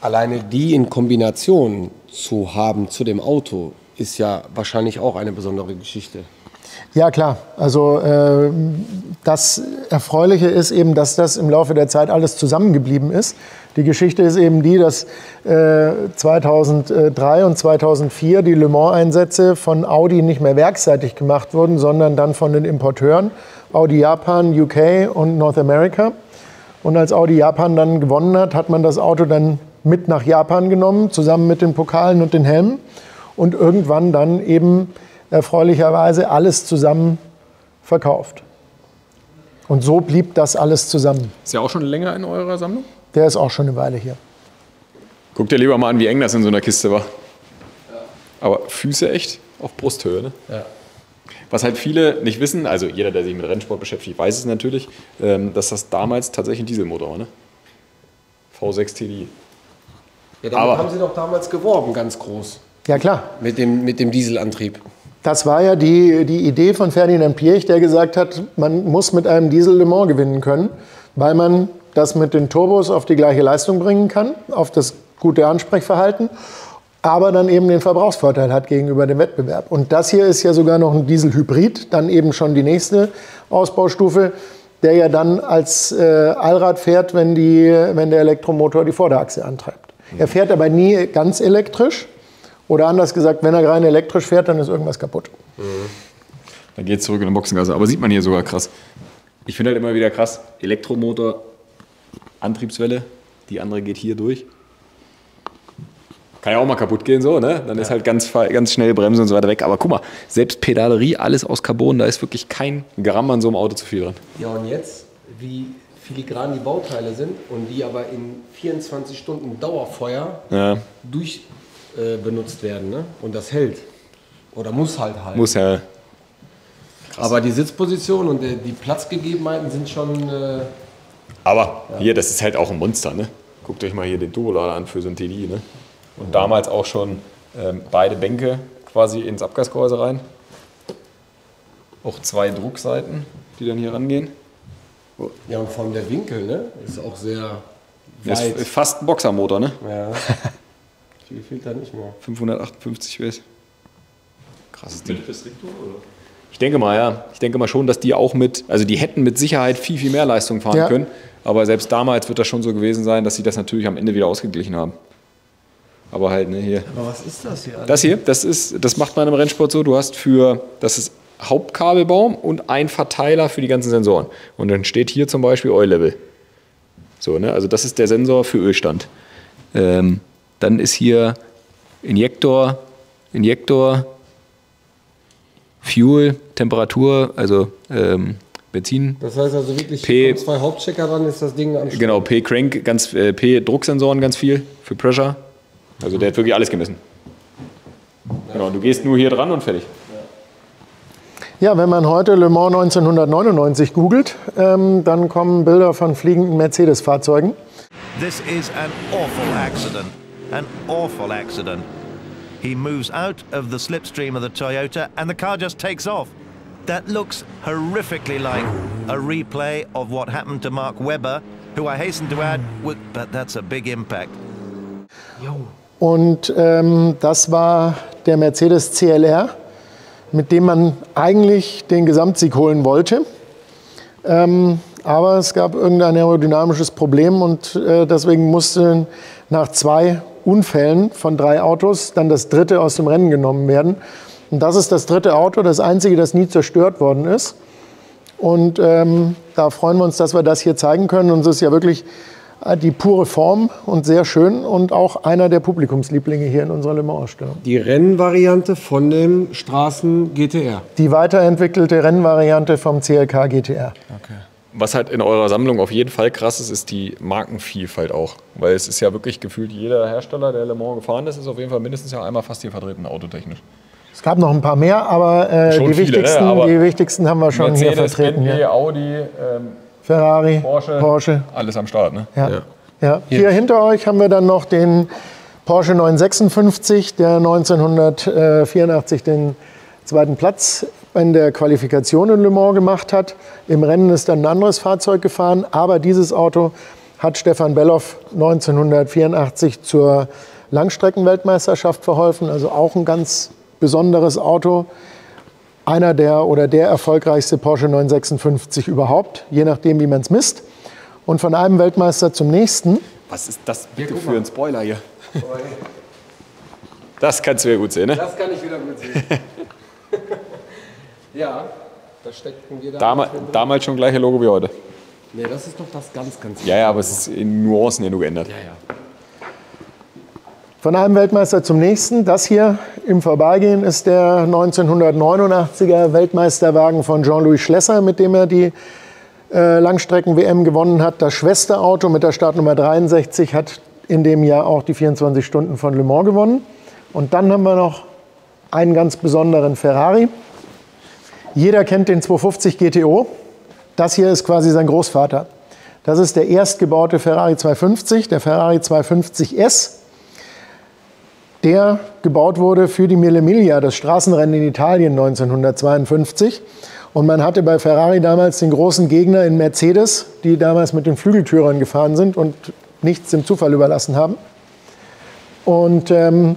Alleine die in Kombination zu haben zu dem Auto ist ja wahrscheinlich auch eine besondere Geschichte. Ja, klar. Also äh, das Erfreuliche ist eben, dass das im Laufe der Zeit alles zusammengeblieben ist. Die Geschichte ist eben die, dass äh, 2003 und 2004 die Le Mans-Einsätze von Audi nicht mehr werkseitig gemacht wurden, sondern dann von den Importeuren Audi Japan, UK und North America. Und als Audi Japan dann gewonnen hat, hat man das Auto dann mit nach Japan genommen, zusammen mit den Pokalen und den Helmen. Und irgendwann dann eben erfreulicherweise alles zusammen verkauft. Und so blieb das alles zusammen. Ist ja auch schon länger in eurer Sammlung? Der ist auch schon eine Weile hier. Guck dir lieber mal an, wie eng das in so einer Kiste war. Aber Füße echt auf Brusthöhe. Ne? Ja. Was halt viele nicht wissen, also jeder, der sich mit Rennsport beschäftigt, weiß es natürlich, ähm, dass das damals tatsächlich ein Dieselmotor war. Ne? V6 TDI. Ja, damit Aber haben sie doch damals geworben, ganz groß. Ja, klar. Mit dem, mit dem Dieselantrieb. Das war ja die, die Idee von Ferdinand Piech, der gesagt hat, man muss mit einem Diesel Le Mans gewinnen können, weil man das mit den Turbos auf die gleiche Leistung bringen kann, auf das gute Ansprechverhalten, aber dann eben den Verbrauchsvorteil hat gegenüber dem Wettbewerb. Und das hier ist ja sogar noch ein Dieselhybrid, dann eben schon die nächste Ausbaustufe, der ja dann als äh, Allrad fährt, wenn, die, wenn der Elektromotor die Vorderachse antreibt. Er fährt aber nie ganz elektrisch, oder anders gesagt, wenn er rein elektrisch fährt, dann ist irgendwas kaputt. Mhm. Dann geht es zurück in den Boxengasse. Aber sieht man hier sogar krass. Ich finde halt immer wieder krass, Elektromotor, Antriebswelle, die andere geht hier durch. Kann ja auch mal kaputt gehen, so, ne? Dann ja. ist halt ganz, ganz schnell Bremse und so weiter weg. Aber guck mal, selbst Pedalerie, alles aus Carbon, da ist wirklich kein Gramm an so einem Auto zu viel dran. Ja, und jetzt, wie filigran die Bauteile sind und die aber in 24 Stunden Dauerfeuer ja. durch äh, benutzt werden. Ne? Und das hält. Oder muss halt halten. Muss ja. Krass. Aber die Sitzposition und die, die Platzgegebenheiten sind schon. Äh, aber ja. hier, das ist halt auch ein Monster. Ne? Guckt euch mal hier den Turbolader an für so ein TDI. Ne? Und damals auch schon ähm, beide Bänke quasi ins Abgasgehäuse rein. Auch zwei Druckseiten, die dann hier rangehen. Ja, und vor allem der Winkel, ne? Ist auch sehr Das weit. ist fast ein Boxermotor, ne? Ja. Viel fehlt da nicht mehr. 558 PS. Krasses Ding. Ich denke mal, ja. Ich denke mal schon, dass die auch mit, also die hätten mit Sicherheit viel, viel mehr Leistung fahren Ja. können. Aber selbst damals wird das schon so gewesen sein, dass sie das natürlich am Ende wieder ausgeglichen haben. Aber halt, ne, hier. Aber was ist das hier? Das hier, das ist, das macht man im Rennsport so. Du hast für, das ist Hauptkabelbaum und ein Verteiler für die ganzen Sensoren. Und dann steht hier zum Beispiel Oil Level. So, ne? Also das ist der Sensor für Ölstand. Ähm, dann ist hier Injektor, Injektor, Fuel, Temperatur, also ähm, Benzin. Das heißt also wirklich, P- zwei Hauptchecker ran, ist das Ding am. Genau, P-Crank, ganz, äh, P-Drucksensoren ganz viel für Pressure. Also der hat wirklich alles gemessen. Genau, du gehst nur hier dran und fertig. Ja, wenn man heute Le Mans 1999 googelt, ähm, dann kommen Bilder von fliegenden Mercedes-Fahrzeugen. This is an awful accident. An awful accident. He moves out of the slipstream of the Toyota and the car just takes off. That looks horrifically like a replay of what happened to Mark Webber, who I hasten to add, but that's a big impact. Und ähm, das war der Mercedes CLR, mit dem man eigentlich den Gesamtsieg holen wollte. Ähm, aber es gab irgendein aerodynamisches Problem und äh, deswegen musste nach zwei Unfällen von drei Autos dann das dritte aus dem Rennen genommen werden. Und das ist das dritte Auto, das einzige, das nie zerstört worden ist. Und ähm, da freuen wir uns, dass wir das hier zeigen können. Und es ist ja wirklich äh, die pure Form und sehr schön und auch einer der Publikumslieblinge hier in unserer Le Mans-Ausstellung. Die Rennvariante von dem Straßen GTR. Die weiterentwickelte Rennvariante vom CLK GTR. Was halt in eurer Sammlung auf jeden Fall krass ist, ist die Markenvielfalt auch. Weil es ist ja wirklich gefühlt jeder Hersteller, der Le Mans gefahren ist, ist auf jeden Fall mindestens ja einmal fast hier vertreten, autotechnisch. Es gab noch ein paar mehr, aber äh, die, viele, ne? wichtigsten, Aber die wichtigsten haben wir schon hier Mercedes, vertreten. Bentley, Ja. Audi, ähm, Ferrari, Porsche, Porsche. alles am Start. Ne? Ja. Ja. Hier hinter euch haben wir dann noch den Porsche 956, der 1984 den zweiten Platz in der Qualifikation in Le Mans gemacht hat. Im Rennen ist dann ein anderes Fahrzeug gefahren, aber dieses Auto hat Stefan Belloff 1984 zur Langstreckenweltmeisterschaft verholfen, also auch ein ganz besonderes Auto. Einer der oder der erfolgreichste Porsche 956 überhaupt, je nachdem, wie man es misst. Und von einem Weltmeister zum nächsten. Was ist das bitte für ein Spoiler hier? Das kannst du ja gut sehen, ne? Das kann ich wieder gut sehen. ja, da steckten wir da. Dama damals schon gleiche Logo wie heute. Nee, das ist doch das ganz, ganz. Ja, ja, aber es ist in Nuancen ja nur geändert. Von einem Weltmeister zum nächsten. Das hier im Vorbeigehen ist der 1989er Weltmeisterwagen von Jean-Louis Schlesser, mit dem er die äh, Langstrecken-WM gewonnen hat. Das Schwesterauto mit der Startnummer 63 hat in dem Jahr auch die 24 Stunden von Le Mans gewonnen. Und dann haben wir noch einen ganz besonderen Ferrari. Jeder kennt den 250 GTO. Das hier ist quasi sein Großvater. Das ist der erstgebaute Ferrari 250, der Ferrari 250S der gebaut wurde für die Mille Miglia, das Straßenrennen in Italien 1952. Und man hatte bei Ferrari damals den großen Gegner in Mercedes, die damals mit den Flügeltürern gefahren sind und nichts dem Zufall überlassen haben. Und ähm,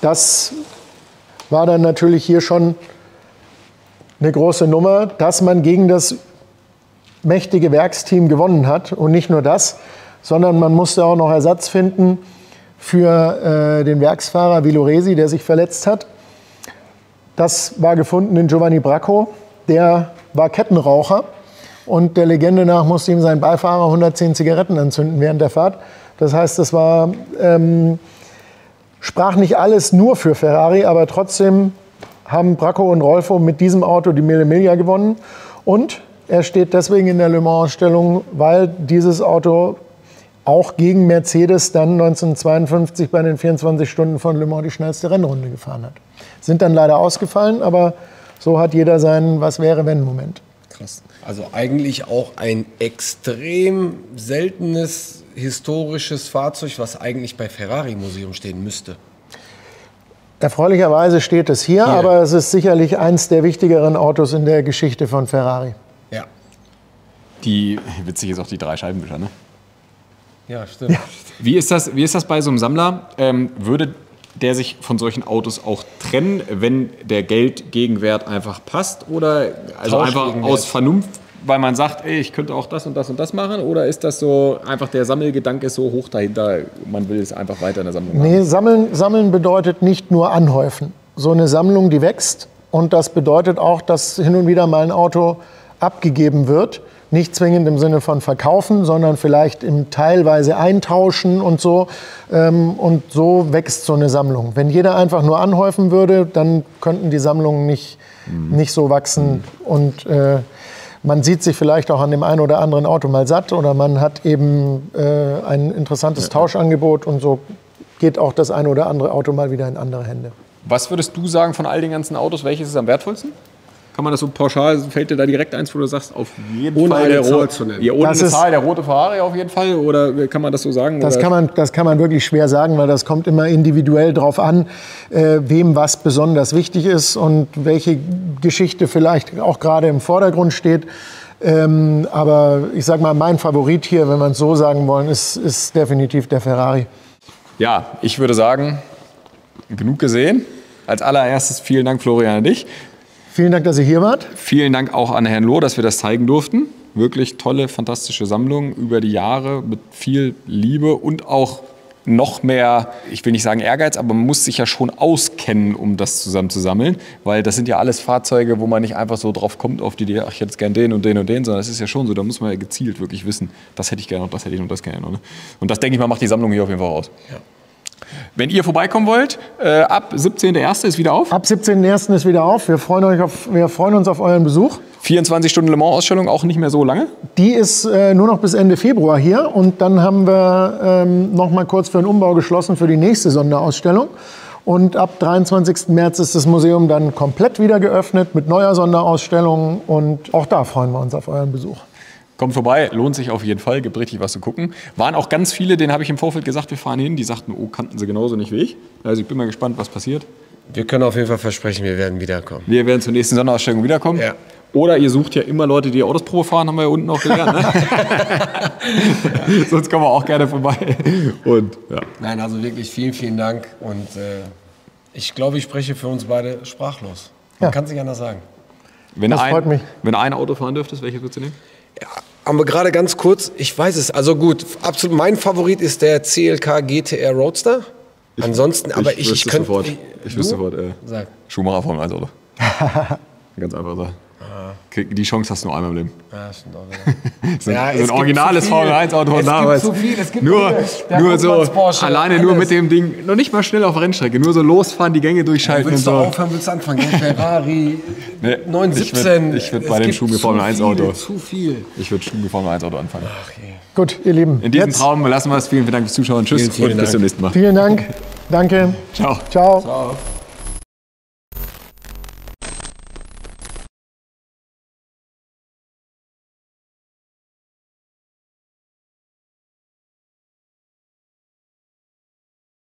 das war dann natürlich hier schon eine große Nummer, dass man gegen das mächtige Werksteam gewonnen hat. Und nicht nur das, sondern man musste auch noch Ersatz finden für äh, den Werksfahrer Villoresi, der sich verletzt hat. Das war gefunden in Giovanni Bracco. Der war Kettenraucher und der Legende nach musste ihm sein Beifahrer 110 Zigaretten anzünden während der Fahrt. Das heißt, das war, ähm, sprach nicht alles nur für Ferrari, aber trotzdem haben Bracco und Rolfo mit diesem Auto die Mille Miglia gewonnen. Und er steht deswegen in der Le Mans-Ausstellung, weil dieses Auto auch gegen Mercedes dann 1952 bei den 24 Stunden von Le Mans die schnellste Rennrunde gefahren hat. Sind dann leider ausgefallen, aber so hat jeder seinen Was wäre wenn Moment. Krass. Also eigentlich auch ein extrem seltenes historisches Fahrzeug, was eigentlich bei Ferrari Museum stehen müsste. Erfreulicherweise steht es hier, aber es ist sicherlich eins der wichtigeren Autos in der Geschichte von Ferrari. Ja. Die, witzig ist auch die drei Scheibenwischer, ne? Ja, stimmt. Wie ist das, wie ist das bei so einem Sammler? Ähm, würde der sich von solchen Autos auch trennen, wenn der Geldgegenwert einfach passt? Oder also einfach aus Vernunft, weil man sagt, ey, ich könnte auch das und das und das machen? Oder ist das so, einfach der Sammelgedanke ist so hoch dahinter, man will es einfach weiter in der Sammlung haben? Nee, sammeln, sammeln bedeutet nicht nur anhäufen. So eine Sammlung, die wächst. Und das bedeutet auch, dass hin und wieder mal ein Auto abgegeben wird. Nicht zwingend im Sinne von verkaufen, sondern vielleicht im teilweise eintauschen und so. Ähm, Und so wächst so eine Sammlung. Wenn jeder einfach nur anhäufen würde, dann könnten die Sammlungen nicht, nicht so wachsen. Und äh, man sieht sich vielleicht auch an dem einen oder anderen Auto mal satt oder man hat eben äh, ein interessantes Tauschangebot und so geht auch das eine oder andere Auto mal wieder in andere Hände. Was würdest du sagen von all den ganzen Autos, welches ist am wertvollsten? Kann man das so pauschal, fällt dir da direkt eins, wo du sagst, auf jeden Ohne Fall eine der Zahl rote, zu nennen. Ja, ohne Das eine ist- Zahl, der rote Ferrari auf jeden Fall? Oder kann man das so sagen? Das oder? kann, man, das kann man wirklich schwer sagen, weil das kommt immer individuell drauf an, äh, wem was besonders wichtig ist und welche Geschichte vielleicht auch gerade im Vordergrund steht. Ähm, aber ich sag mal, mein Favorit hier, wenn wir es so sagen wollen, ist, ist definitiv der Ferrari. Ja, ich würde sagen, genug gesehen. Als allererstes vielen Dank, Florian, an dich. Vielen Dank, dass ihr hier wart. Vielen Dank auch an Herrn Loh, dass wir das zeigen durften. Wirklich tolle, fantastische Sammlung über die Jahre mit viel Liebe und auch noch mehr, ich will nicht sagen Ehrgeiz, aber man muss sich ja schon auskennen, um das zusammen zu sammeln, weil das sind ja alles Fahrzeuge, wo man nicht einfach so drauf kommt auf die Idee, ach, ich hätte jetzt gern den und den und den, sondern es ist ja schon so, da muss man ja gezielt wirklich wissen, das hätte ich gerne und das hätte ich und das gerne noch. Ne? Und das, denke ich mal, macht die Sammlung hier auf jeden Fall aus. Wenn ihr vorbeikommen wollt, äh, ab 17.01. ist wieder auf. Ab 17.01. ist wieder auf. Wir freuen, euch auf, wir freuen uns auf euren Besuch. 24 Stunden Le Mans Ausstellung, auch nicht mehr so lange. Die ist äh, nur noch bis Ende Februar hier und dann haben wir ähm, noch mal kurz für den Umbau geschlossen für die nächste Sonderausstellung. Und ab 23. März ist das Museum dann komplett wieder geöffnet mit neuer Sonderausstellung und auch da freuen wir uns auf euren Besuch. Kommt vorbei, lohnt sich auf jeden Fall, gibt richtig was zu gucken. Waren auch ganz viele, denen habe ich im Vorfeld gesagt, wir fahren hin. Die sagten, oh, kannten sie genauso nicht wie ich. Also ich bin mal gespannt, was passiert. Wir können auf jeden Fall versprechen, wir werden wiederkommen. Wir werden zur nächsten Sonderausstellung wiederkommen. Ja. Oder ihr sucht ja immer Leute, die Autos Probe fahren, haben wir ja unten auch gelernt. Ne? Sonst kommen wir auch gerne vorbei. Und ja. Nein, also wirklich vielen, vielen Dank. Und äh, ich glaube, ich spreche für uns beide sprachlos. Man Ja. kann es nicht anders sagen. Wenn, Das ein, freut mich. wenn ein Auto fahren dürftest, welches würdest du nehmen? Aber gerade ganz kurz, ich weiß es. Also gut, absolut. Mein Favorit ist der CLK GTR Roadster. Ansonsten, aber ich, ich, wüsste könnte. sofort. Ich, Ich wüsste sofort. Äh, Sag. Schumacher Formel 1 Auto. Ganz einfach so. Die Chance hast du nur einmal im Leben. Ja, stimmt auch wieder. So, Ja, so ein originales. Formel 1 Auto gibt damals. zu viel. Es gibt nur, nur- nur so Porsche, alleine nur alles. mit dem Ding, noch nicht mal schnell auf Rennstrecke, nur so losfahren, die Gänge durchschalten Willst du und so. aufhören, willst du anfangen? Ja, Ferrari, Nee, 917. Ich würde würd bei dem Schumi Formel 1 Auto. Zu viel. Ich würde Schumi Formel 1 Auto anfangen. Gut, ihr Lieben. In diesem jetzt Traum lassen wir es. Vielen, vielen Dank fürs Zuschauen. Tschüss Vielen, vielen und bis zum nächsten Mal. vielen Dank. Danke. Ciao. Ciao. Ciao.